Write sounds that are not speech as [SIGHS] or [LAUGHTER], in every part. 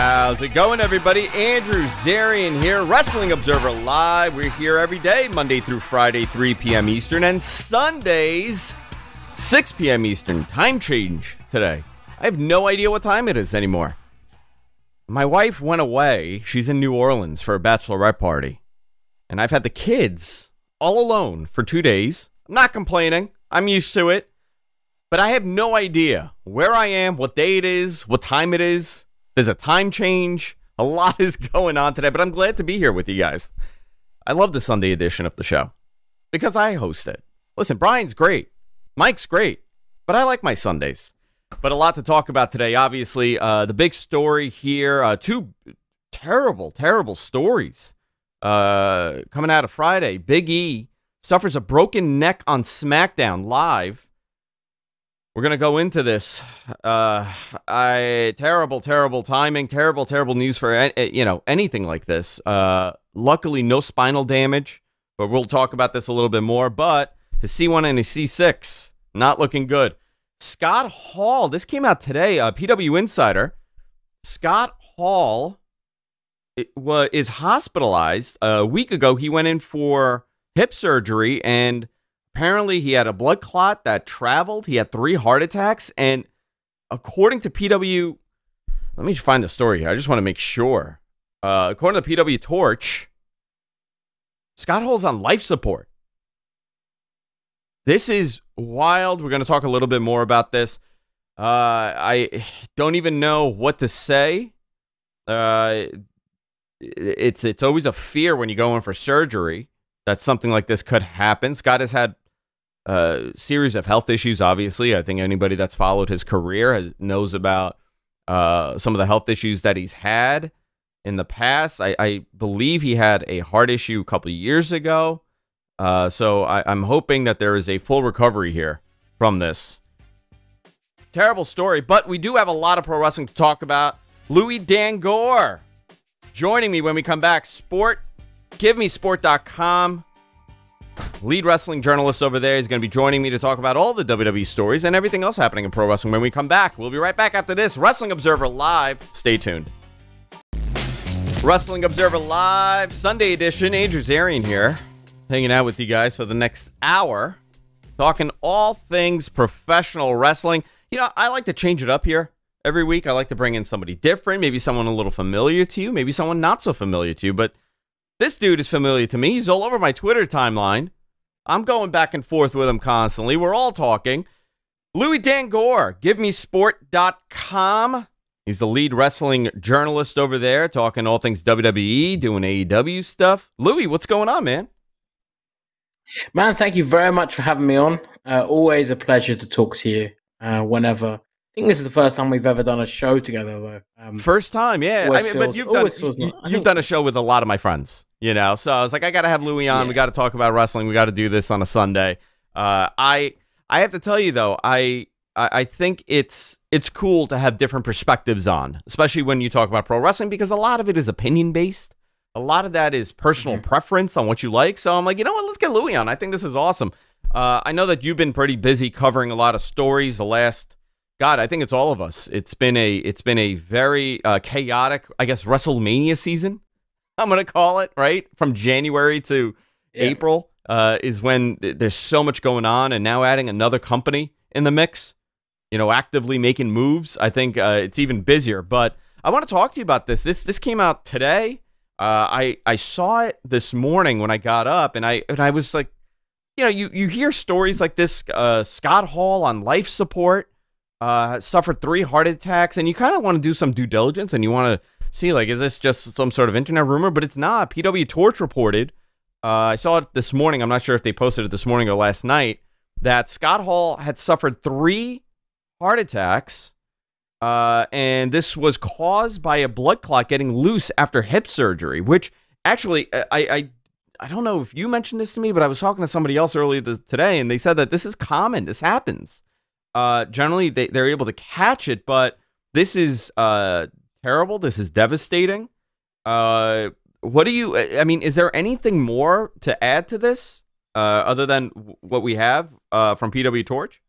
How's it going, everybody? Andrew Zarian here, Wrestling Observer Live. We're here every day, Monday through Friday, 3 p.m. Eastern, and Sundays, 6 p.m. Eastern. Time change today. I have no idea what time it is anymore. My wife went away. She's in New Orleans for a bachelorette party. And I've had the kids all alone for two days. I'm not complaining. I'm used to it. But I have no idea where I am, what day it is, what time it is. There's a time change. A lot is going on today, but I'm glad to be here with you guys. I love the Sunday edition of the show because I host it. Listen, Brian's great. Mike's great, but I like my Sundays. But a lot to talk about today. Obviously, uh, the big story here uh, two terrible, terrible stories uh, coming out of Friday. Big E suffers a broken neck on SmackDown Live we're gonna go into this. Uh, I terrible, terrible timing, terrible, terrible news for you know anything like this. Uh, luckily, no spinal damage, but we'll talk about this a little bit more. But his C1 and his C6 not looking good. Scott Hall, this came out today. Uh, PW Insider. Scott Hall was is hospitalized. A week ago, he went in for hip surgery and Apparently, he had a blood clot that traveled. He had three heart attacks. And according to PW, let me find the story here. I just want to make sure. Uh, according to PW Torch, Scott Hall's on life support. This is wild. We're going to talk a little bit more about this. Uh, I don't even know what to say. Uh, it's it's always a fear when you go in for surgery that something like this could happen. Scott has had a series of health issues. Obviously, I think anybody that's followed his career has, knows about uh, some of the health issues that he's had in the past. I, I believe he had a heart issue a couple years ago. Uh, so I, am hoping that there is a full recovery here from this. Terrible story, but we do have a lot of pro wrestling to talk about. Louis Dangoor joining me when we come back. Sport, givemesport.com lead wrestling journalist over there. He's going to be joining me to talk about all the WWE stories and everything else happening in pro wrestling when we come back. We'll be right back after this. Wrestling Observer Live. Stay tuned. Wrestling Observer Live, Sunday edition. Andrew Zarian here, hanging out with you guys for the next hour, talking all things professional wrestling. You know, I like to change it up here every week. I like to bring in somebody different, maybe someone a little familiar to you, maybe someone not so familiar to you, but this dude is familiar to me. He's all over my Twitter timeline. I'm going back and forth with him constantly. We're all talking. Louis Dangoor, givemesport.com. He's the lead wrestling journalist over there, talking all things WWE, doing AEW stuff. Louis, what's going on, man? Man, thank you very much for having me on. Uh, always a pleasure to talk to you uh, whenever. I think this is the first time we've ever done a show together, though. Um, first time, yeah. I mean, feels, but you've done you, have done a show with a lot of my friends. You know, so I was like, I got to have Louis on. Yeah. We got to talk about wrestling. We got to do this on a Sunday. Uh, I I have to tell you though, I, I I think it's it's cool to have different perspectives on, especially when you talk about pro wrestling, because a lot of it is opinion based. A lot of that is personal mm-hmm. preference on what you like. So I'm like, you know what? Let's get Louis on. I think this is awesome. Uh, I know that you've been pretty busy covering a lot of stories the last. God, I think it's all of us. It's been a it's been a very uh, chaotic, I guess, WrestleMania season I'm gonna call it right from January to yeah. April uh, is when th- there's so much going on, and now adding another company in the mix, you know, actively making moves. I think uh, it's even busier. But I want to talk to you about this. This this came out today. Uh, I I saw it this morning when I got up, and I and I was like, you know, you you hear stories like this. Uh, Scott Hall on life support uh, suffered three heart attacks, and you kind of want to do some due diligence, and you want to see like is this just some sort of internet rumor but it's not pw torch reported uh, i saw it this morning i'm not sure if they posted it this morning or last night that scott hall had suffered three heart attacks uh, and this was caused by a blood clot getting loose after hip surgery which actually uh, i i I don't know if you mentioned this to me, but I was talking to somebody else earlier today, and they said that this is common. This happens. Uh, generally, they, they're able to catch it, but this is uh, terrible. This is devastating. Uh, what do you? I mean, is there anything more to add to this uh, other than what we have uh, from PW Torch?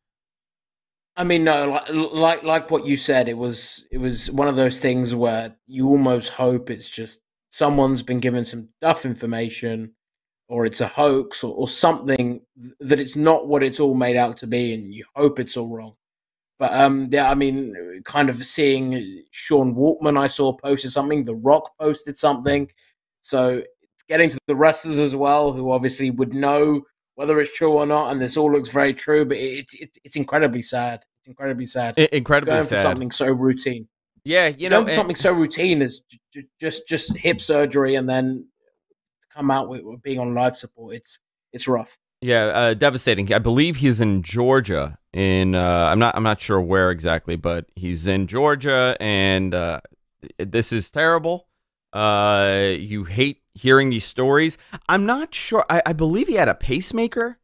I mean, no, like, like like what you said, it was it was one of those things where you almost hope it's just someone's been given some duff information, or it's a hoax, or, or something that it's not what it's all made out to be, and you hope it's all wrong. But um, yeah, I mean, kind of seeing Sean Waltman, I saw posted something. The Rock posted something. So getting to the wrestlers as well, who obviously would know whether it's true or not, and this all looks very true. But it's it's, it's incredibly sad It's incredibly sad. I- incredibly going sad. for something so routine. Yeah, you know, going for something so routine as j- just just hip surgery and then come out with, with, being on life support. It's it's rough. Yeah, uh, devastating. I believe he's in Georgia. In uh, I'm not I'm not sure where exactly, but he's in Georgia, and uh, this is terrible. Uh, you hate hearing these stories. I'm not sure. I, I believe he had a pacemaker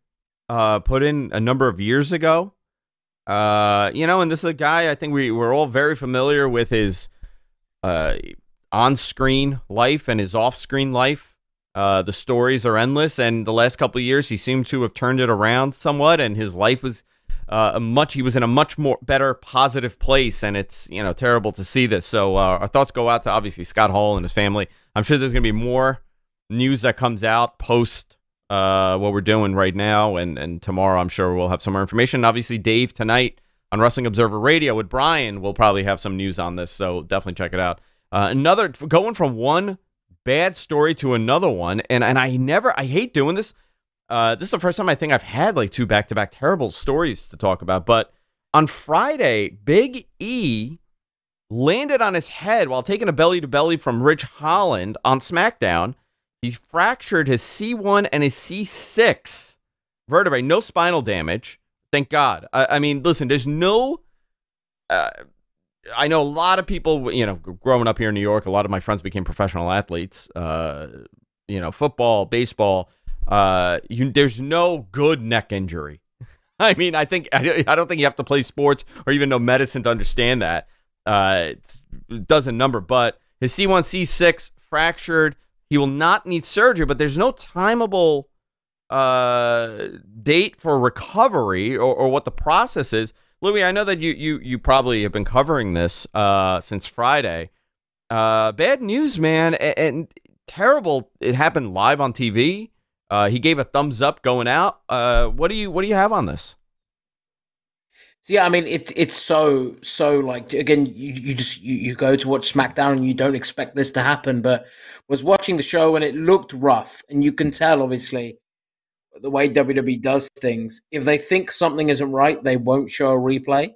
uh, put in a number of years ago. Uh, you know, and this is a guy I think we we're all very familiar with his uh, on-screen life and his off-screen life. Uh, the stories are endless, and the last couple of years he seemed to have turned it around somewhat, and his life was uh, a much he was in a much more better positive place, and it's you know terrible to see this. So uh, our thoughts go out to obviously Scott Hall and his family. I'm sure there's gonna be more news that comes out post uh, what we're doing right now, and and tomorrow I'm sure we'll have some more information. Obviously, Dave tonight on Wrestling Observer Radio with Brian will probably have some news on this, so definitely check it out. Uh, another going from one bad story to another one, and and I never I hate doing this. Uh, this is the first time I think I've had like two back to back terrible stories to talk about, but on Friday, Big E landed on his head while taking a belly to belly from Ridge Holland on SmackDown he fractured his C1 and his C6 vertebrae. No spinal damage. Thank God. I, I mean, listen, there's no. Uh, I know a lot of people, you know, growing up here in New York, a lot of my friends became professional athletes. Uh, you know, football, baseball. Uh, you, there's no good neck injury. [LAUGHS] I mean, I think I, don't think you have to play sports or even know medicine to understand that. Uh, it doesn't number, but his C1, C6 fractured. He will not need surgery, but there's no timeable uh, date for recovery or, or what the process is. Louis, I know that you you you probably have been covering this uh, since Friday. Uh, bad news, man, and, and, terrible. It happened live on TV. Uh, he gave a thumbs up going out. Uh, what do you what do you have on this? Yeah, I mean it's it's so so like again you, you just you, you go to watch SmackDown and you don't expect this to happen, but was watching the show and it looked rough, and you can tell obviously the way WWE does things. If they think something isn't right, they won't show a replay.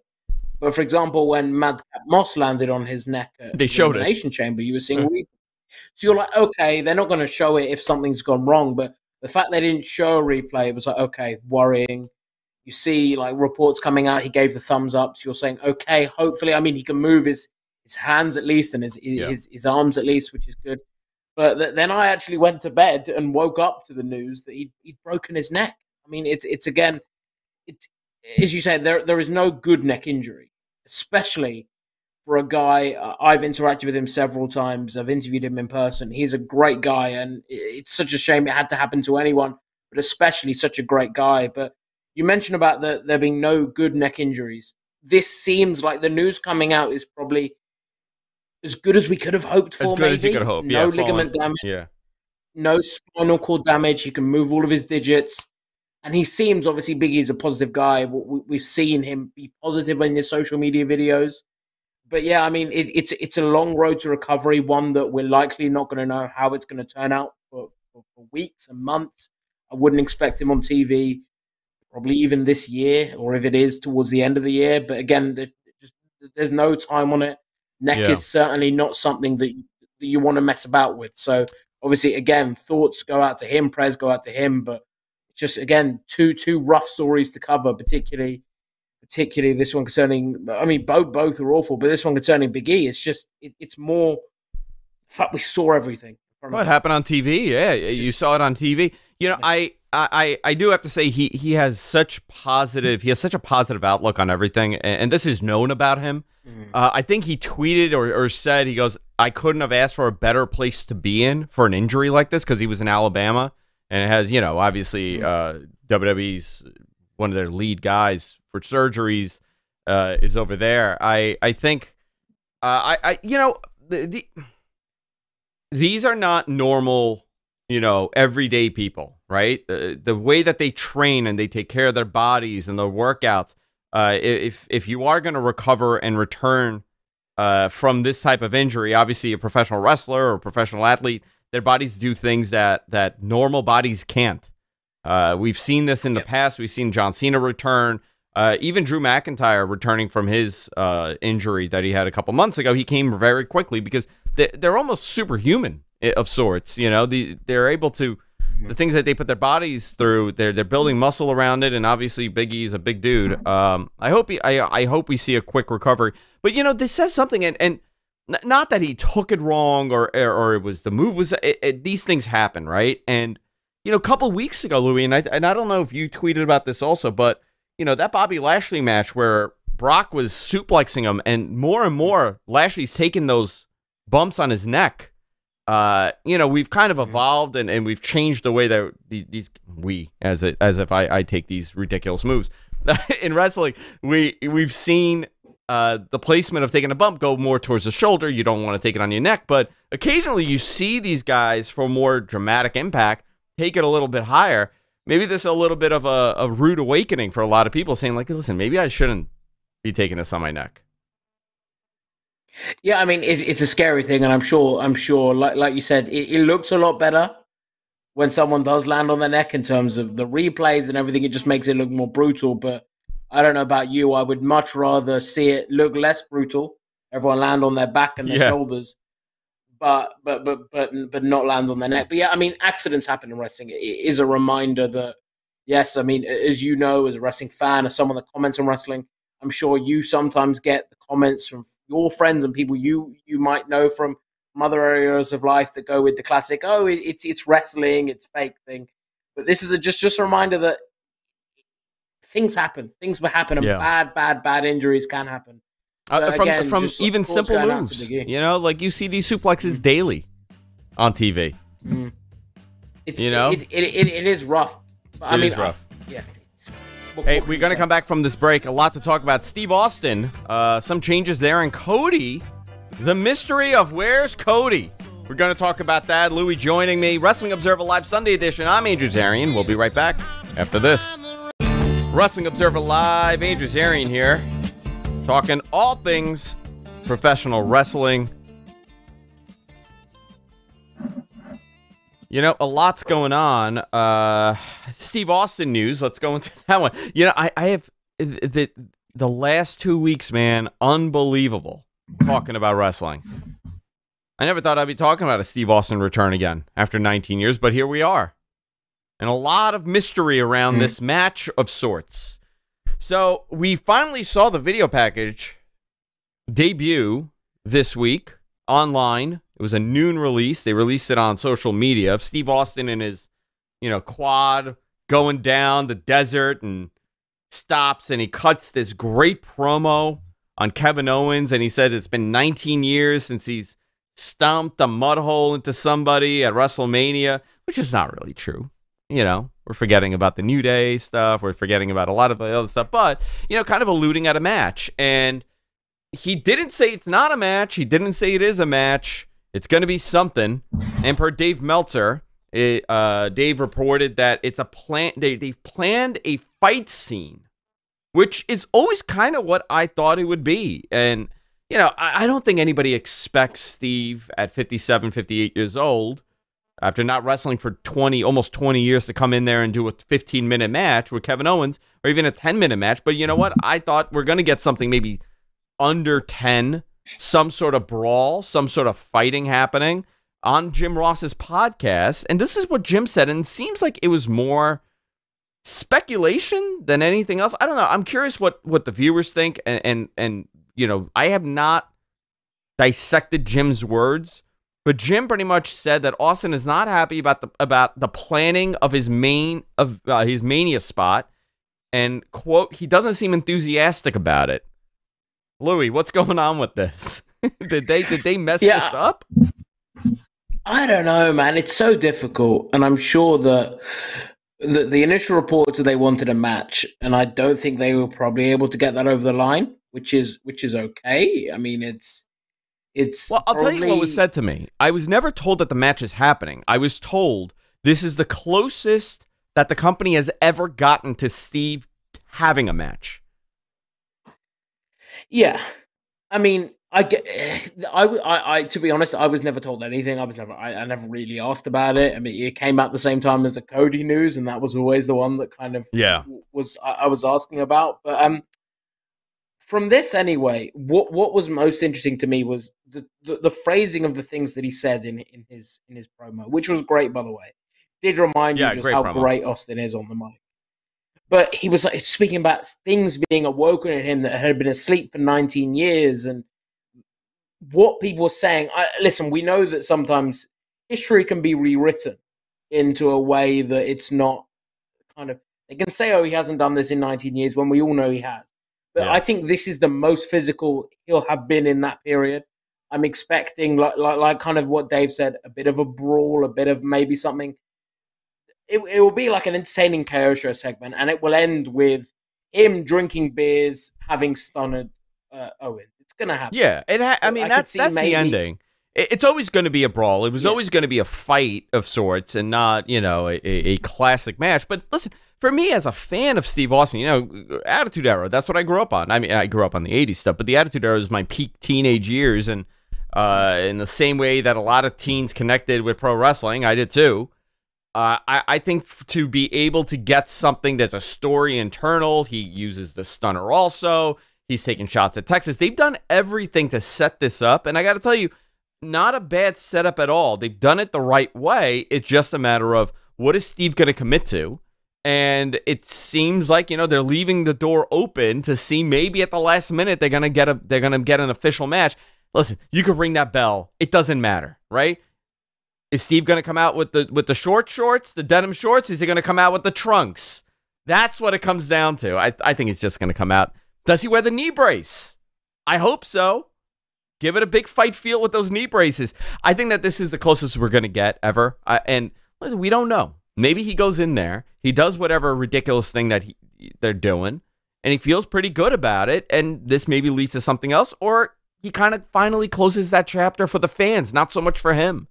But for example, when Madcap Moss landed on his neck at they showed the Elimination Chamber, you were seeing. So you're like, okay, they're not going to show it if something's gone wrong, but the fact they didn't show a replay, it was like, okay, worrying you see like reports coming out. He gave the thumbs up. So you're saying, okay, hopefully, I mean, he can move his his hands at least and his yeah. his, his arms at least, which is good. But th- then I actually went to bed and woke up to the news that he'd, he'd broken his neck. I mean, it's it's again, it's as you say, there there is no good neck injury, especially for a guy. Uh, I've interacted with him several times. I've interviewed him in person. He's a great guy, and it's such a shame it had to happen to anyone, but especially such a great guy. But you mentioned about the, there being no good neck injuries. This seems like the news coming out is probably as good as we could have hoped for. As good maybe. as you could hope. No yeah, ligament damage. Yeah. No spinal cord damage. He can move all of his digits. And he seems obviously Big E's a positive guy. We've seen him be positive in his social media videos. But yeah, I mean, it, it's it's a long road to recovery. One that we're likely not going to know how it's going to turn out for, for, for weeks and months. I wouldn't expect him on TV probably even this year, or if it is towards the end of the year. But again, just, there's no time on it. Neck yeah. is certainly not something that you, that you want to mess about with. So obviously, again, thoughts go out to him, prayers go out to him. But just again, two two rough stories to cover, particularly particularly this one concerning. I mean, both both are awful, but this one concerning Big E, it's just it, it's more. Fact, we saw everything. What happened on TV? Yeah, just, you saw it on TV. You know, I I, I do have to say he he has such positive he has such a positive outlook on everything and, and this is known about him. Mm-hmm. Uh, I think he tweeted or, or said he goes I couldn't have asked for a better place to be in for an injury like this because he was in Alabama and it has you know obviously mm-hmm. uh, WWE's one of their lead guys for surgeries. uh, is over there. I I think uh, I I you know the, the these are not normal you know everyday people right? The, the way that they train and they take care of their bodies and their workouts uh, if if you are going to recover and return uh, from this type of injury obviously a professional wrestler or a professional athlete their bodies do things that that normal bodies can't. Uh, we've seen this in the past. We've seen john cena return. Uh, even Drew McIntyre returning from his uh, injury that he had a couple months ago, he came very quickly because they, they're almost superhuman of sorts. You know, the, they're able to mm-hmm. the things that they put their bodies through. They're they're building muscle around it, and obviously Big E's a big dude. Um, I hope he, I I hope we see a quick recovery. But you know, this says something, and and not that he took it wrong or or, or it was the move was it, it, these things happen, right? And you know, a couple weeks ago, Louis, and I and I don't know if you tweeted about this also, but you know, that Bobby Lashley match where Brock was suplexing him, and more and more Lashley's taking those bumps on his neck. Uh, you know, we've kind of mm-hmm. evolved and, and we've changed the way that these, these we as it as if I, I take these ridiculous moves [LAUGHS] in wrestling. We we've seen uh, the placement of taking a bump go more towards the shoulder. You don't want to take it on your neck, but occasionally you see these guys for more dramatic impact take it a little bit higher maybe this is a little bit of a, a rude awakening for a lot of people saying like listen maybe i shouldn't be taking this on my neck yeah i mean it, it's a scary thing and i'm sure i'm sure like, like you said it, it, looks a lot better when someone does land on their neck in terms of the replays and everything it just makes it look more brutal but i don't know about you i would much rather see it look less brutal everyone land on their back and their yeah. shoulders but but but but but not land on their neck. But yeah, I mean, accidents happen in wrestling. It is a reminder that yes, I mean, as you know, as a wrestling fan, as someone that comments on wrestling, I'm sure you sometimes get the comments from your friends and people you you might know from, other areas of life that go with the classic, oh, it, it's it's wrestling, it's fake thing. But this is a, just just a reminder that things happen. Things will happen, and yeah. bad, bad, bad injuries can happen. Uh, from again, from even simple moves. You know, like you see these suplexes mm. daily on TV. Mm. It's, you know, it, it, it, it is rough. I mean, rough. I, yeah. Hey, we're going to come back from this break. A lot to talk about. Steve Austin, uh, some changes there. And Cody, the mystery of where's Cody? We're going to talk about that. Louis joining me. Wrestling Observer Live Sunday edition. I'm Andrew Zarian. We'll be right back after this. Wrestling Observer Live. Andrew Zarian here talking all things professional wrestling. You know, a lot's going on. Uh, Steve Austin news. Let's go into [LAUGHS] that one. You know, I, I have the the last two weeks, man, unbelievable. Talking about wrestling. I never thought I'd be talking about a Steve Austin return again after 19 years, but here we are. And a lot of mystery around mm-hmm. this match of sorts. So we finally saw the video package debut this week online. It was a noon release. They released it on social media of Steve Austin and his, you know, quad going down the desert and stops and he cuts this great promo on Kevin Owens and he said it's been 19 years since he's stomped a mud hole into somebody at WrestleMania, which is not really true. You know, we're forgetting about the New Day stuff. We're forgetting about a lot of the other stuff, but, you know, kind of alluding at a match. And he didn't say it's not a match. He didn't say it is a match. It's going to be something. And per Dave Meltzer, it, uh, Dave reported that it's a plan. They, they've planned a fight scene, which is always kind of what I thought it would be. And, you know, I, I don't think anybody expects Steve at 57, 58 years old after not wrestling for 20 almost 20 years to come in there and do a 15 minute match with Kevin Owens or even a 10 minute match but you know what I thought we're going to get something maybe under 10 some sort of brawl some sort of fighting happening on Jim Ross's podcast. And this is what Jim said and seems like it was more speculation than anything else. I don't know. I'm curious what what the viewers think and and and you know I have not dissected Jim's words but Jim pretty much said that Austin is not happy about the about the planning of his main of uh, his mania spot, and quote he doesn't seem enthusiastic about it. Louis, what's going on with this? [LAUGHS] did they did they mess yeah, this up? I don't know, man. It's so difficult, and I'm sure that the, the initial reports that they wanted a match, and I don't think they were probably able to get that over the line, which is which is okay. I mean, it's it's well. I'll probably... tell you what was said to me. I was never told that the match is happening. I was told this is the closest that the company has ever gotten to Steve having a match. Yeah, I mean, I get. I, I, I, to be honest, I was never told anything. I was never. I, I, never really asked about it. I mean, it came out the same time as the Cody news, and that was always the one that kind of yeah was I, I was asking about. But um, from this anyway, what what was most interesting to me was the, the, the phrasing of the things that he said in in his in his promo, which was great, by the way. Did remind yeah, you just how promo. great Austin is on the mic. But he was like speaking about things being awoken in him that had been asleep for 19 years and what people were saying. I, listen, we know that sometimes history can be rewritten into a way that it's not kind of. They can say, "Oh, he hasn't done this in 19 years," when we all know he has. But yeah. I think this is the most physical he'll have been in that period. I'm expecting, like, like, like, kind of what Dave said, a bit of a brawl, a bit of maybe something. It, it will be like an entertaining KO show segment, and it will end with him drinking beers, having stunned uh, Owen It's gonna happen. Yeah, it. Ha- I mean, I that's that's maybe... the ending. it's always going to be a brawl. It was yeah. always going to be a fight of sorts, and not you know a, a classic match. But listen, for me as a fan of Steve Austin, you know, Attitude Era. That's what I grew up on. I mean, I grew up on the '80s stuff, but the Attitude Era was my peak teenage years, and uh, in the same way that a lot of teens connected with pro wrestling, I did too. Uh, I, I think to be able to get something that's a story internal, he uses the stunner also. He's taking shots at Texas. They've done everything to set this up. And I got to tell you, not a bad setup at all. They've done it the right way. It's just a matter of what is Steve going to commit to? And it seems like, you know, they're leaving the door open to see maybe at the last minute they're going to get a they're going to get an official match. Listen, you can ring that bell. It doesn't matter, right? Is Steve going to come out with the with the short shorts, the denim shorts? Is he going to come out with the trunks? That's what it comes down to. I I think he's just going to come out does he wear the knee brace? I hope so. Give it a big fight feel with those knee braces. I think that this is the closest we're going to get ever. Uh, and listen, we don't know. Maybe he goes in there, he does whatever ridiculous thing that he, they're doing, and he feels pretty good about it. And this maybe leads to something else, or he kind of finally closes that chapter for the fans, not so much for him.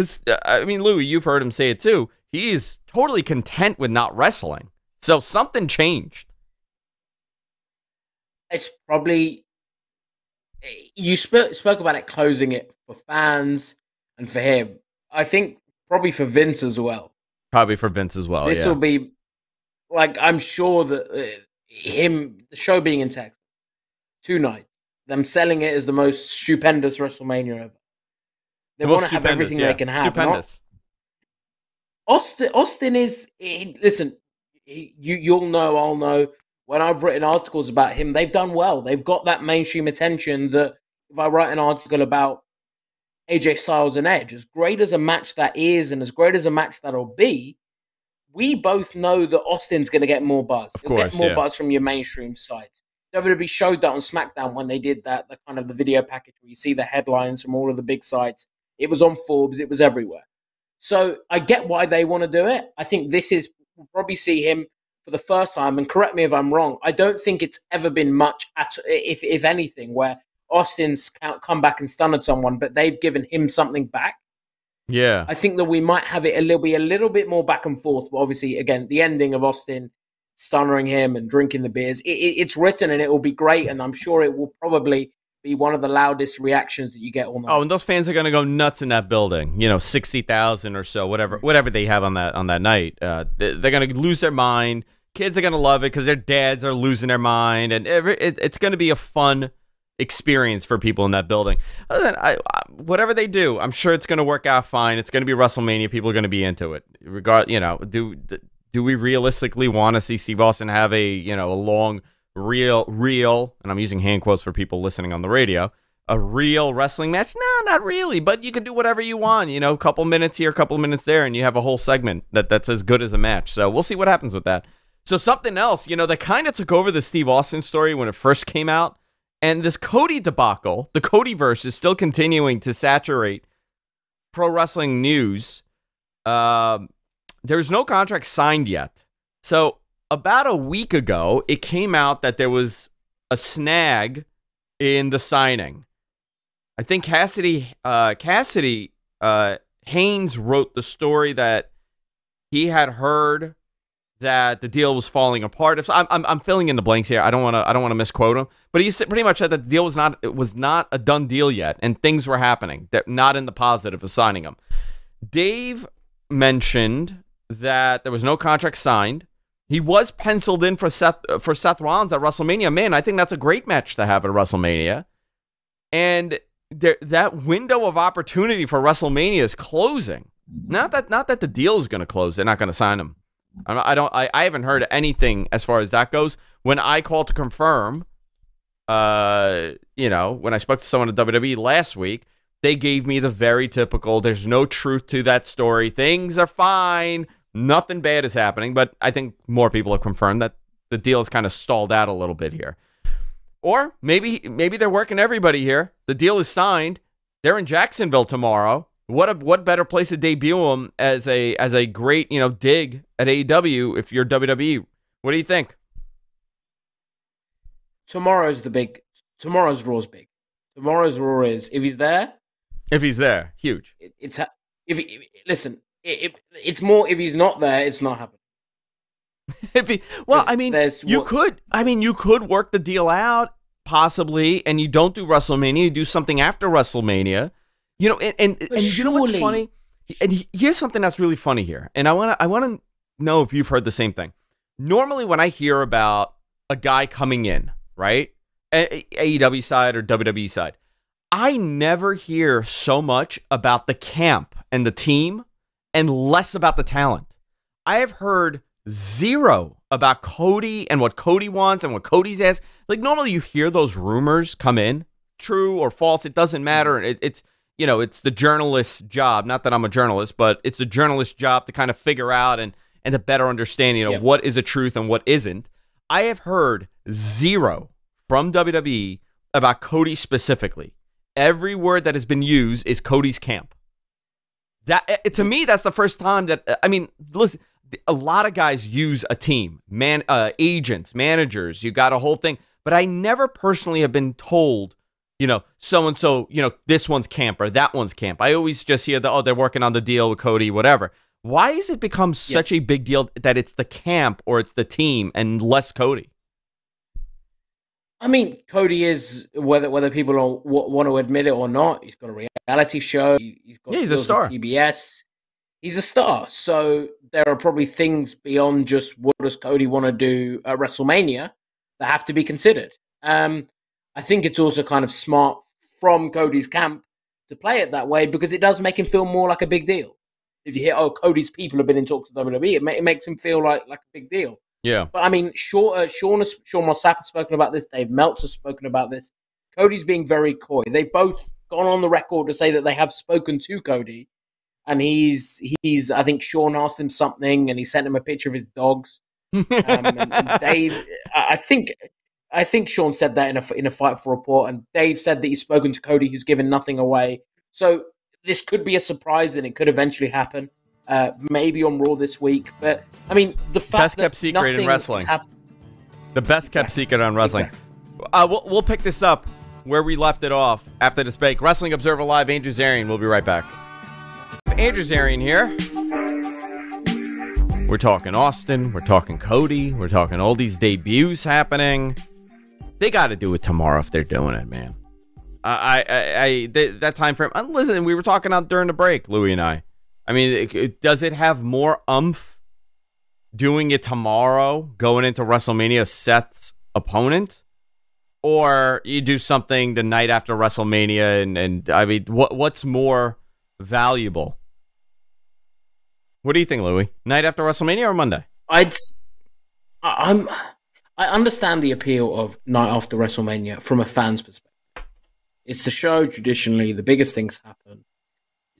Because, uh, I mean, Louis, you've heard him say it too. He's totally content with not wrestling. So something changed it's probably you sp- spoke about it closing it for fans and for him. I think probably for Vince as well. Probably for Vince as well. This will be like I'm sure that uh, him the show being in Texas two nights, them selling it as the most stupendous WrestleMania ever. They want to have everything yeah. they can have. Stupendous. Austin, Austin is he, listen. He, you you'll know, I'll know when I've written articles about him, they've done well. They've got that mainstream attention that if I write an article about AJ Styles and Edge, as great as a match that is and as great as a match that'll be, we both know that Austin's going to get more buzz. Of course, get more yeah. buzz from your mainstream sites. WWE showed that on SmackDown when they did that, the kind of the video package where you see the headlines from all of the big sites. It was on Forbes, it was everywhere. So I get why they want to do it. I think this is we'll probably see him for the first time, and correct me if I'm wrong, I don't think it's ever been much, at, if if anything, where Austin's come back and stunned someone, but they've given him something back. Yeah, I think that we might have it a little be a little bit more back and forth. But obviously, again, the ending of Austin stunning him and drinking the beers, it, it, it's written and it will be great, and I'm sure it will probably be one of the loudest reactions that you get all night. Oh, and those fans are going to go nuts in that building. You know, sixty thousand or so, whatever, whatever they have on that on that night. Uh, they, are going to lose their mind. Kids are going to love it because their dads are losing their mind, and every, it, it's going to be a fun experience for people in that building. Than, I, I, whatever they do, I'm sure it's going to work out fine. It's going to be WrestleMania. People are going to be into it. Regard, you know, do do we realistically want to see Steve Austin have a you know a long real, real, and I'm using hand quotes for people listening on the radio, a real wrestling match? No, not really, but you can do whatever you want. You know, a couple minutes here, a couple minutes there, and you have a whole segment that, that's as good as a match. So we'll see what happens with that. So something else, you know, that kind of took over the Steve Austin story when it first came out. And this Cody debacle, the Cody verse, is still continuing to saturate pro wrestling news. Uh, there's no contract signed yet. So about a week ago, it came out that there was a snag in the signing. I think Cassidy uh, Cassidy uh, Haynes wrote the story that he had heard that the deal was falling apart. If I'm, I'm, I'm filling in the blanks here, I don't want to I don't want to misquote him, but he pretty much said that the deal was not it was not a done deal yet, and things were happening that not in the positive of signing him. Dave mentioned that there was no contract signed. He was penciled in for Seth for Seth Rollins at WrestleMania. Man, I think that's a great match to have at WrestleMania. And there, that window of opportunity for WrestleMania is closing. Not that not that the deal is going to close. They're not going to sign him. I don't. I, I haven't heard anything as far as that goes. When I called to confirm, uh, you know, when I spoke to someone at WWE last week, they gave me the very typical. There's no truth to that story. Things are fine. Nothing bad is happening, but I think more people have confirmed that the deal is kind of stalled out a little bit here. Or maybe maybe they're working everybody here. The deal is signed. They're in Jacksonville tomorrow. What a, what better place to debut them as a as a great you know dig at AEW if you're WWE. What do you think? Tomorrow's the big. Tomorrow's Raw's big. Tomorrow's Raw is if he's there. If he's there, huge. It, it's if he, listen it, it, it's more if he's not there, it's not happening. [LAUGHS] if he, well, there's, I mean, you what, could, I mean, you could work the deal out possibly, and you don't do WrestleMania, you do something after WrestleMania, you know, and and, and you know what's funny? And here's something that's really funny here, and I want to I want to know if you've heard the same thing. Normally, when I hear about a guy coming in, right, a- AEW side or WWE side, I never hear so much about the camp and the team and less about the talent. I have heard zero about Cody and what Cody wants and what Cody's asked. Like normally you hear those rumors come in, true or false, it doesn't matter. It, it's you know, it's the journalist's job. Not that I'm a journalist, but it's the journalist's job to kind of figure out and and to better understand, you know, what is a truth and what isn't. I have heard zero from WWE about Cody specifically. Every word that has been used is Cody's camp. That eh, to me, that's the first time that I mean, listen. A lot of guys use a team, man, uh, agents, managers. You got a whole thing, but I never personally have been told, you know, so and so, you know, this one's camp or that one's camp. I always just hear that, oh, they're working on the deal with Cody, whatever. Why has it become such yeah. a big deal that it's the camp or it's the team and less Cody? I mean, Cody is whether whether people want to admit it or not. He's got a reality show. He's got yeah, he's a star. TBS. He's a star. So there are probably things beyond just what does Cody want to do at WrestleMania that have to be considered. Um, I think it's also kind of smart from Cody's camp to play it that way because it does make him feel more like a big deal. If you hear, oh, Cody's people have been in talks with WWE, it, ma- it makes him feel like like a big deal. Yeah. But I mean, Sean, uh, Sean, Sean Ross Sapp has spoken about this. Dave Meltzer has spoken about this. Cody's being very coy. They've both gone on the record to say that they have spoken to Cody, and he's he's. I think Sean asked him something, and he sent him a picture of his dogs. um, and, and [LAUGHS] Dave, I think I think Sean said that in a in a Fightful report, and Dave said that he's spoken to Cody, who's given nothing away. So this could be a surprise, and it could eventually happen uh, maybe on Raw this week. But I mean, the fact best kept secret in wrestling. the best kept exactly. secret on wrestling. Exactly. Uh, we'll, we'll pick this up where we left it off after this break. Wrestling Observer Live, Andrew Zarian. We'll be right back. Andrew Zarian here. We're talking Austin. We're talking Cody. We're talking all these debuts happening. They got to do it tomorrow if they're doing it, man. I, I, I, that time frame. Uh, listen, we were talking out during the break, Louis and I. I mean, it, it, does it have more umph doing it tomorrow, going into WrestleMania, Seth's opponent? Or you do something the night after WrestleMania, and, and I mean, what what's more valuable? What do you think, Louis? Night after WrestleMania or Monday? I'd, I'm, I understand the appeal of night after WrestleMania from a fan's perspective. It's the show traditionally; the biggest things happen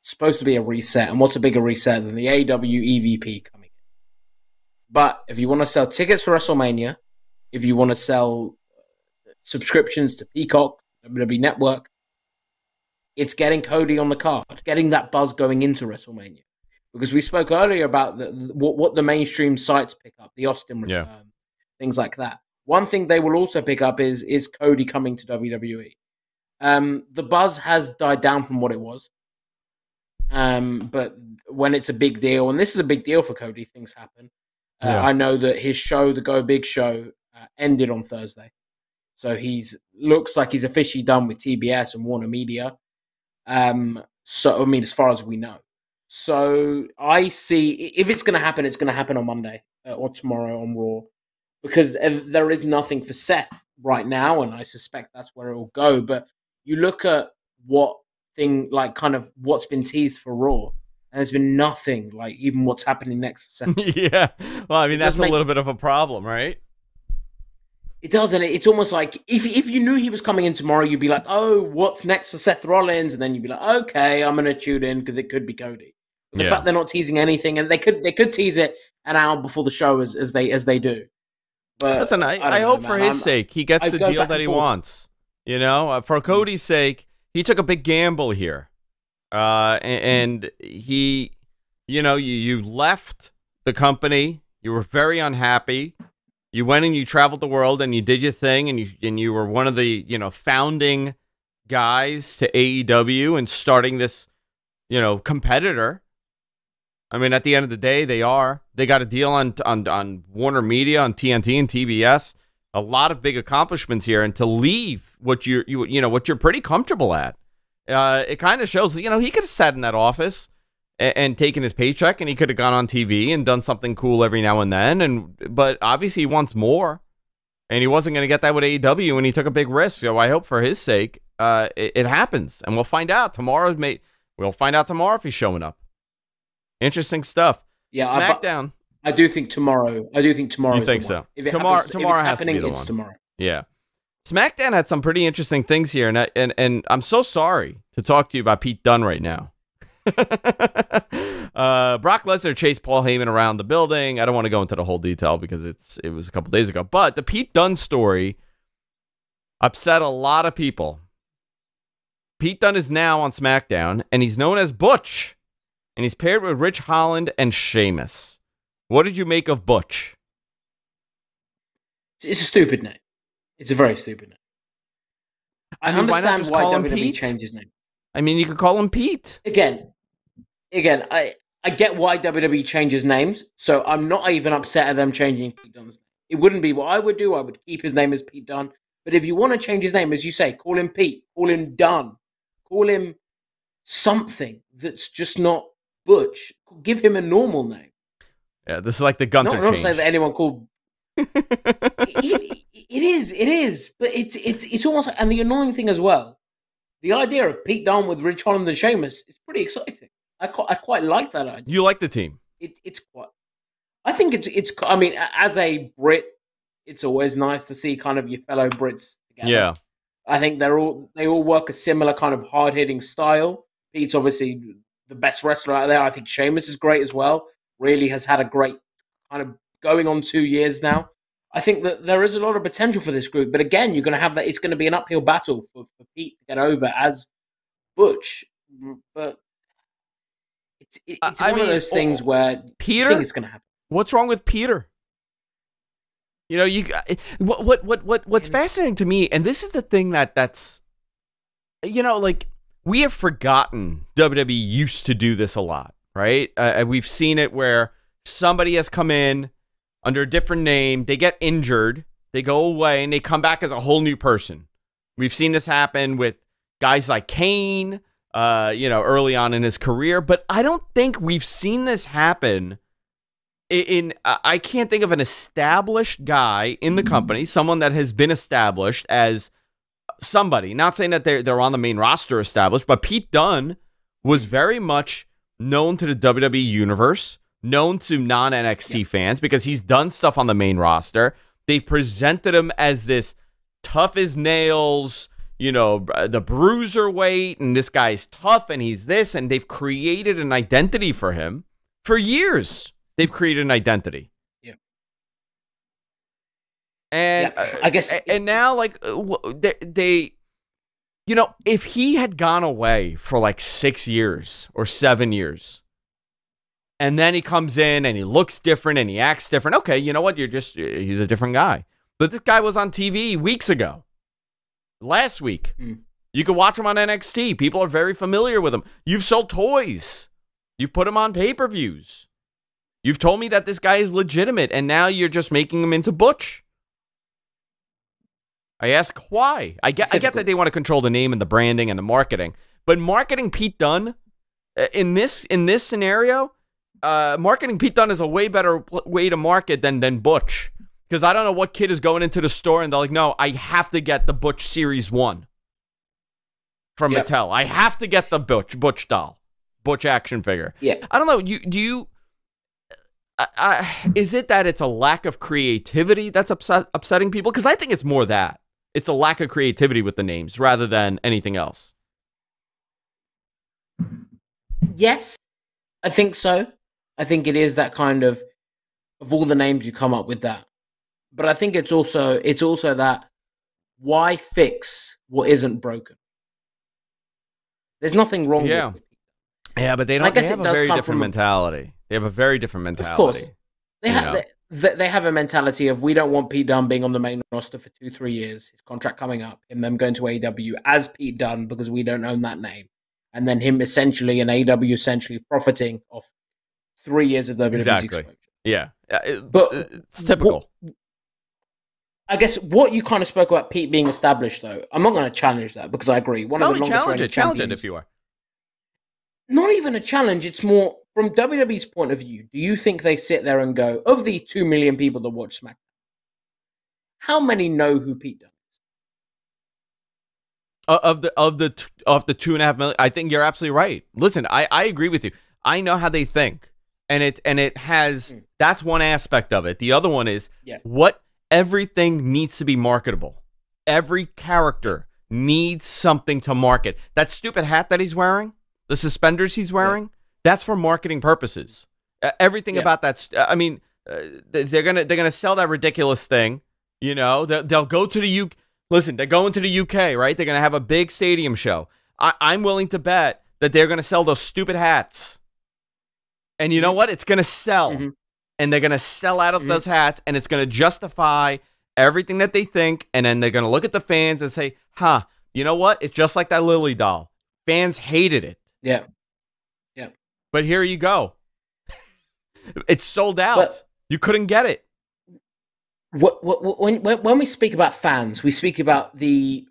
supposed to be a reset, and what's a bigger reset than the AEW EVP coming in? But if you want to sell tickets for WrestleMania, if you want to sell uh, subscriptions to Peacock, WWE Network, it's getting Cody on the card, getting that buzz going into WrestleMania. because we spoke earlier about the, what what the mainstream sites pick up, the Austin return, yeah. things like that. One thing they will also pick up is is Cody coming to WWE. Um, the buzz has died down from what it was. Um, but when it's a big deal, and this is a big deal for Cody, things happen. Uh, yeah. I know that his show, the Go Big Show, uh, ended on Thursday, so he's looks like he's officially done with TBS and Warner Media. Um, so I mean, as far as we know, so I see if it's going to happen, it's going to happen on Monday uh, or tomorrow on Raw, because uh, there is nothing for Seth right now, and I suspect that's where it will go. But you look at what thing like kind of what's been teased for Raw. And there's been nothing like even what's happening next. [LAUGHS] yeah, well, I mean that's a make... little bit of a problem, right? It doesn't. It's almost like if if you knew he was coming in tomorrow, you'd be like, "Oh, what's next for Seth Rollins?" And then you'd be like, "Okay, I'm gonna tune in because it could be Cody." the yeah. fact they're not teasing anything, and they could they could tease it an hour before the show as, as they as they do. But listen, I, I, I hope know, for his I'm, sake he gets I the deal that he forth. wants. You know, uh, for Cody's sake, he took a big gamble here, uh, and, and he, you know, you you left the company. You were very unhappy. You went and you traveled the world and you did your thing, and you and you were one of the you know founding guys to AEW and starting this you know competitor. I mean, at the end of the day, they are. They got a deal on on on Warner Media, on TNT and TBS. A lot of big accomplishments here, and to leave what you you you know what you're pretty comfortable at, uh, it kind of shows. You know, he could have sat in that office and, and taken his paycheck, and he could have gone on TV and done something cool every now and then. And but obviously, he wants more, and he wasn't going to get that with AEW, and he took a big risk. So I hope for his sake, uh, it, it happens, and we'll find out tomorrow. May we'll find out tomorrow if he's showing up. Interesting stuff. Yeah, SmackDown. I, do think tomorrow. I do think tomorrow. You think so? Tomorrow, happens, tomorrow has happening, to be the it's one. tomorrow. Yeah. SmackDown had some pretty interesting things here, and I, and and I'm so sorry to talk to you about Pete Dunne right now. [LAUGHS] uh, Brock Lesnar chased Paul Heyman around the building. I don't want to go into the whole detail because it's it was a couple days ago, but the Pete Dunne story upset a lot of people. Pete Dunne is now on SmackDown, and he's known as Butch and he's paired with Ridge Holland and Sheamus. What did you make of Butch? It's a stupid name. It's a very stupid name. I, I mean, understand why, why WWE Pete? changed his name. I mean, you could call him Pete. Again, again, I, I get why WWE changes names, so I'm not even upset at them changing Pete Dunne's name. It wouldn't be what I would do. I would keep his name as Pete Dunne. But if you want to change his name, as you say, call him Pete, call him Dunne, call him something that's just not Butch. Give him a normal name. Yeah, this is like the Gunther. Not, not to say that anyone called. [LAUGHS] it, it is, it is, but it's it's it's almost like, and the annoying thing as well, the idea of Pete Dunne with Ridge Holland and Sheamus is pretty exciting. I quite, I quite like that idea. You like the team? It, it's quite. I think it's it's. I mean, as a Brit, it's always nice to see kind of your fellow Brits together. Yeah. I think they're all they all work a similar kind of hard hitting style. Pete's obviously the best wrestler out there. I think Sheamus is great as well. Really has had a great kind of going on two years now. I think that there is a lot of potential for this group, but again, you're going to have that. It's going to be an uphill battle for, for Pete to get over as Butch, but it's it's one mean, of those things oh, where Peter, it's going to happen. What's wrong with Peter? You know, you what what what what what's fascinating to me, and this is the thing that that's, you know, like we have forgotten WWE used to do this a lot, right? Uh, we've seen it where somebody has come in under a different name, they get injured, they go away, and they come back as a whole new person. We've seen this happen with guys like Kane, uh, you know, early on in his career, but I don't think we've seen this happen. In, in uh, I can't think of an established guy in the company, someone that has been established as somebody. Not saying that they're they're on the main roster established, but Pete Dunne was very much known to the WWE universe, known to non NXT yeah. fans because he's done stuff on the main roster. They've presented him as this tough as nails, you know, the bruiser weight, and this guy's tough and he's this, and they've created an identity for him for years. They've created an identity. Yeah. And yeah, I guess, uh, and now like uh, they, they, you know, if he had gone away for like six years or seven years, and then he comes in and he looks different and he acts different. Okay, you know what? You're just he's a different guy. But this guy was on TV weeks ago. Last week. Mm. You can watch him on NXT. People are very familiar with him. You've sold toys. You've put him on pay-per-views. You've told me that this guy is legitimate and now you're just making him into Butch. I ask why. I get I get that they want to control the name and the branding and the marketing. But marketing Pete Dunne uh, in this in this scenario, uh, marketing Pete Dunne is a way better way to market than than Butch. Because I don't know what kid is going into the store and they're like, no, I have to get the Butch Series One from yep. Mattel. I have to get the Butch Butch doll, Butch action figure. Yeah. I don't know. You do you? Uh, uh, is it that it's a lack of creativity that's upset, upsetting people? Because I think it's more that it's a lack of creativity with the names rather than anything else. Yes, I think so. I think it is that kind of of all the names you come up with that. But I think it's also it's also that why fix what isn't broken? There's nothing wrong yeah. with Yeah, but they don't I guess they have it a very different from, mentality. They have a very different mentality. Of course. They have they, they, have a mentality of we don't want Pete Dunne being on the main roster for two, three years, his contract coming up, and them going to AEW as Pete Dunne because we don't own that name and then him essentially and AEW essentially profiting off three years of WWE's exactly. exposure. Yeah, uh, but uh, it's typical. What, I guess what you kind of spoke about Pete being established, though, I'm not going to challenge that because I agree. One no, of the longest challenge it, challenge it if you are. Not even a challenge. It's more from WWE's point of view. Do you think they sit there and go, of the two million people that watch SmackDown, how many know who Pete Dunne? of the of the of the two and a half million. I think you're absolutely right. Listen, I I agree with you. I know how they think, and it and it has mm. that's one aspect of it. The other one is yeah. what everything needs to be marketable. Every character needs something to market. That stupid hat that he's wearing, the suspenders he's wearing. That's for marketing purposes. Uh, everything yeah. about that. I mean, uh, they're gonna they're gonna sell that ridiculous thing. You know, they'll, they'll go to the UK. Listen, they're going to the UK, right? They're going to have a big stadium show. I- I'm willing to bet that they're going to sell those stupid hats. And you know mm-hmm. what? It's going to sell. Mm-hmm. And they're going to sell out of mm-hmm. those hats, and it's going to justify everything that they think. And then they're going to look at the fans and say, huh, you know what? It's just like that Lily doll. Fans hated it. Yeah. But here you go. it's sold out. But, you couldn't get it what, what, when, when we speak about fans, we speak about the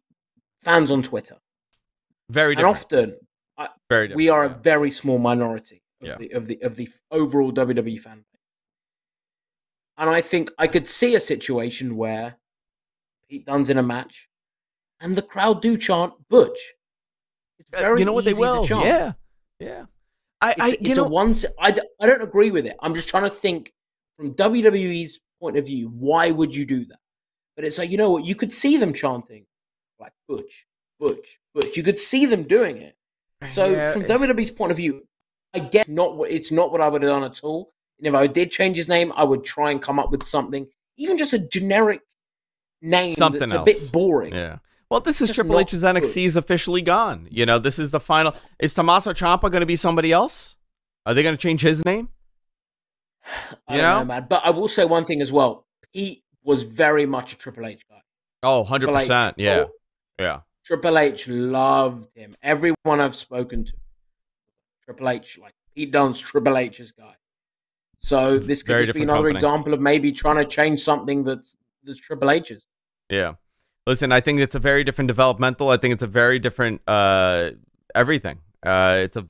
fans on Twitter. Very different. And often, very we are yeah. a very small minority of, yeah. the, of the of the overall WWE fan base. And I think I could see a situation where Pete Dunne's in a match, and the crowd do chant Butch. It's very uh, you know what they will. Yeah, yeah. I, it's, I, it's know, a one. I, I don't agree with it. I'm just trying to think from WWE's point of view, why would you do that? But it's like, you know what? You could see them chanting like Butch, Butch, Butch. You could see them doing it. So yeah. from WWE's point of view, I get not what it's not what I would have done at all. And if I did change his name, I would try and come up with something, even just a generic name something that's else. a bit boring. Yeah. Well, this is Triple H's NXT is officially gone. You know, this is the final. Is Tommaso Ciampa going to be somebody else? Are they going to change his name? I you know? know? man. But I will say one thing as well. Pete was very much a Triple H guy. Oh, 100%. H, yeah. Oh, yeah. Triple H loved him. Everyone I've spoken to, Triple H, like Pete Dunne's Triple H's guy. So this could very just be another company. example of maybe trying to change something that's that's Triple H's. Yeah. Listen, I think it's a very different developmental. I think it's a very different uh everything. Uh it's a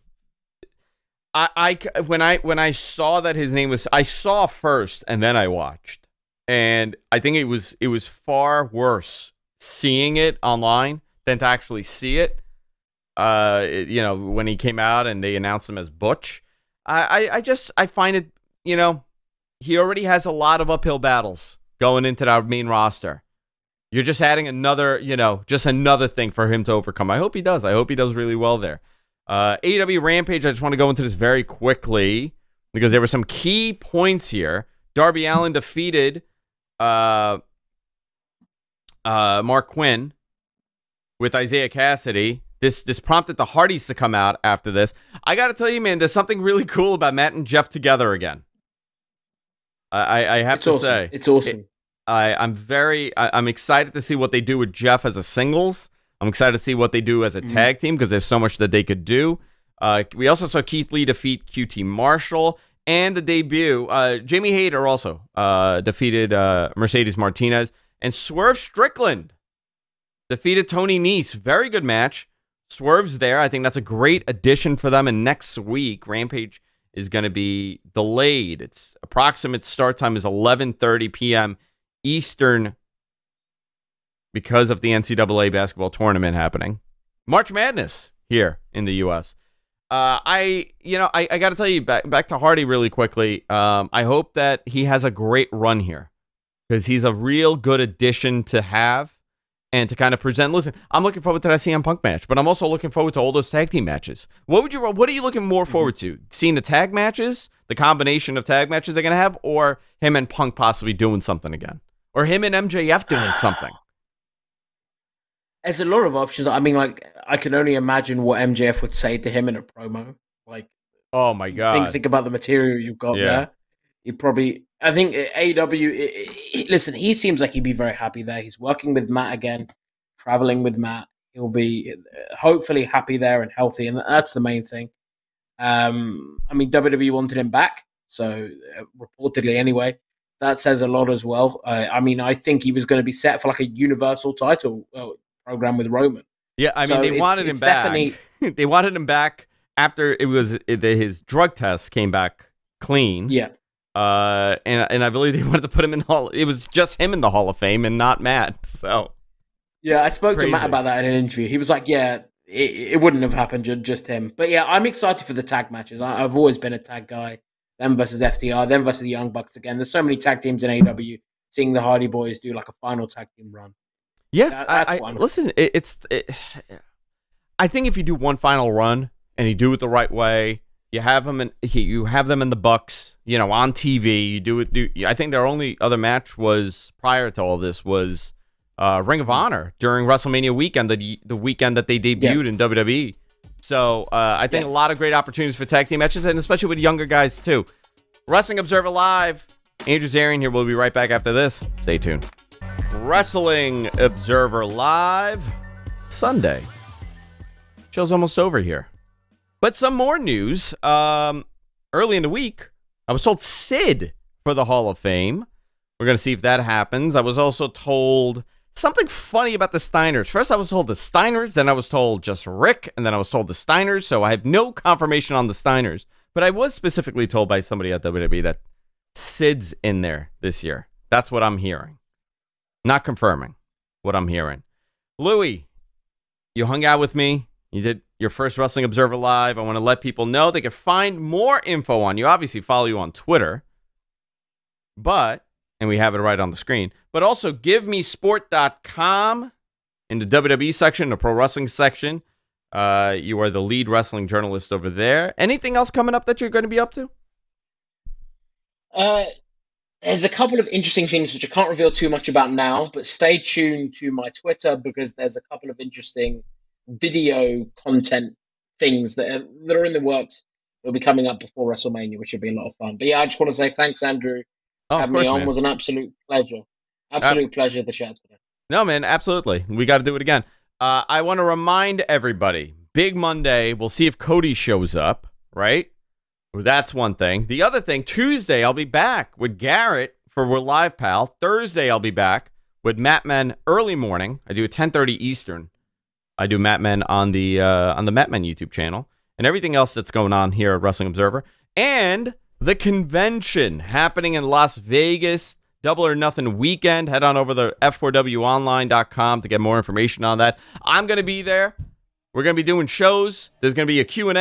I, I when I when I saw that his name was I saw first and then I watched and I think it was it was far worse seeing it online than to actually see it. Uh, it, you know when he came out and they announced him as Butch, I, I I just I find it you know he already has a lot of uphill battles going into our main roster. You're just adding another you know just another thing for him to overcome. I hope he does. I hope he does really well there. Uh, AEW Rampage, I just want to go into this very quickly because there were some key points here. Darby Allin defeated uh, uh, Marq Quen with Isiah Kassidy. this this prompted the Hardys to come out after this. I got to tell you, man, there's something really cool about Matt and Jeff together again. I, I have it's to awesome. say, it's awesome. It, I, I'm very, I, am excited to see what they do with Jeff as a singles. I'm excited to see what they do as a mm-hmm. tag team because there's so much that they could do. Uh, we also saw Keith Lee defeat QT Marshall and the debut. Uh, Jamie Hayter also uh, defeated uh, Mercedes Martinez and Swerve Strickland defeated Tony Nese. Very good match. Swerve's there. I think that's a great addition for them. And next week, Rampage is going to be delayed. Its approximate start time is 11:30 p.m. Eastern because of the NCAA basketball tournament happening. March Madness here in the U.S. Uh, I, you know, I, I got to tell you back back to Hardy really quickly. Um, I hope that he has a great run here because he's a real good addition to have and to kind of present. Listen, I'm looking forward to that CM Punk match, but I'm also looking forward to all those tag team matches. What would you? What are you looking more forward to? Seeing the tag matches, the combination of tag matches they're gonna have, or him and Punk possibly doing something again, or him and MJF doing [SIGHS] something? There's a lot of options. I mean, like I can only imagine what MJF would say to him in a promo. Like, oh my god, think think about the material you've got yeah. there. You probably I think AEW. Listen, he seems like he'd be very happy there. He's working with Matt again, traveling with Matt. He'll be uh, hopefully happy there and healthy, and that's the main thing. Um, I mean, WWE wanted him back, so uh, reportedly anyway, that says a lot as well. Uh, I mean, I think he was going to be set for like a Universal title uh, program with Roman. Yeah, I mean, so they it's, wanted it's him back. [LAUGHS] They wanted him back after it was it, his drug test came back clean. Yeah. Uh, and and I believe they [LAUGHS] wanted to put him in the hall. It was just him in the Hall of Fame and not Matt. [LAUGHS] So, yeah, I spoke Crazy. to Matt about that in an interview. He was like, "Yeah, it, it wouldn't have happened just him." But yeah, I'm excited for the tag matches. I, have always been a tag guy. Them versus FTR, them versus the Young Bucks again. There's so many tag teams in AEW. Seeing the Hardy Boys do like a final tag team run. Yeah, that, I, I listen. It, it's. It, I think if you do one final run and you do it the right way, you have them in you have them in the Bucks, you know, on TV. You do it. Do, I think their only other match was prior to all this was uh, Ring of Honor during WrestleMania weekend, the the weekend that they debuted yeah. in WWE. So uh, I think yeah. a lot of great opportunities for tag team matches, and especially with younger guys too. Wrestling Observer Live. Andrew Zarian here. We'll be right back after this. Stay tuned. Wrestling Observer Live. Sunday. Show's almost over here. But some more news. Um, early in the week, I was told Sid for the Hall of Fame. We're going to see if that happens. I was also told something funny about the Steiners. First, I was told the Steiners, then I was told just Rick, and then I was told the Steiners. So I have no confirmation on the Steiners. But I was specifically told by somebody at WWE that Sid's in there this year. That's what I'm hearing. Not confirming what I'm hearing. Louie, you hung out with me. You did your first Wrestling Observer Live. I want to let people know they can find more info on you. Obviously, follow you on Twitter, but, and we have it right on the screen, but also givemesport.com in the WWE section, the pro wrestling section. Uh, you are the lead wrestling journalist over there. Anything else coming up that you're going to be up to? Uh, there's a couple of interesting things which I can't reveal too much about now, but stay tuned to my Twitter because there's a couple of interesting video content things that are, that are in the works will be coming up before WrestleMania, which would be a lot of fun. But yeah, I just want to say thanks, Andrew. Oh, Having me on man. was an absolute pleasure. Absolute uh, pleasure to chat today. No, man, absolutely. We got to do it again. Uh, I want to remind everybody Big Monday, we'll see if Cody shows up, right? That's one thing. The other thing, Tuesday, I'll be back with Garrett for We're Live Pal. Thursday, I'll be back with Mat Men early morning. I do a 1030 Eastern. I do Mat Men on the uh, on the Mat Men YouTube channel and everything else that's going on here at Wrestling Observer and the convention happening in Las Vegas. Double or Nothing weekend. Head on over to f4wonline.com to get more information on that. I'm going to be there. We're going to be doing shows. There's going to be a Q&A.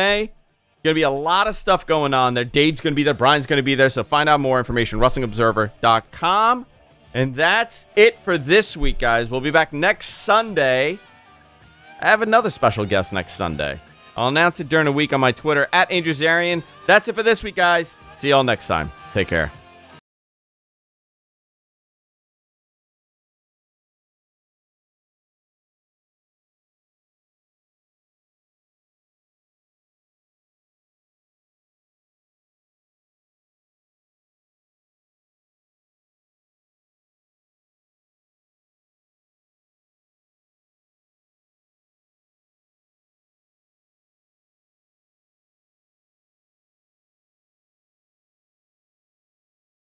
Going to be a lot of stuff going on there. Dave's going to be there. Bryan's going to be there. So find out more information, WrestlingObserver.com. And that's it for this week, guys. We'll be back next Sunday I have another special guest next Sunday. I'll announce it during the week on my Twitter at Andrew Zarian. That's it for this week, guys. See y'all next time. Take care.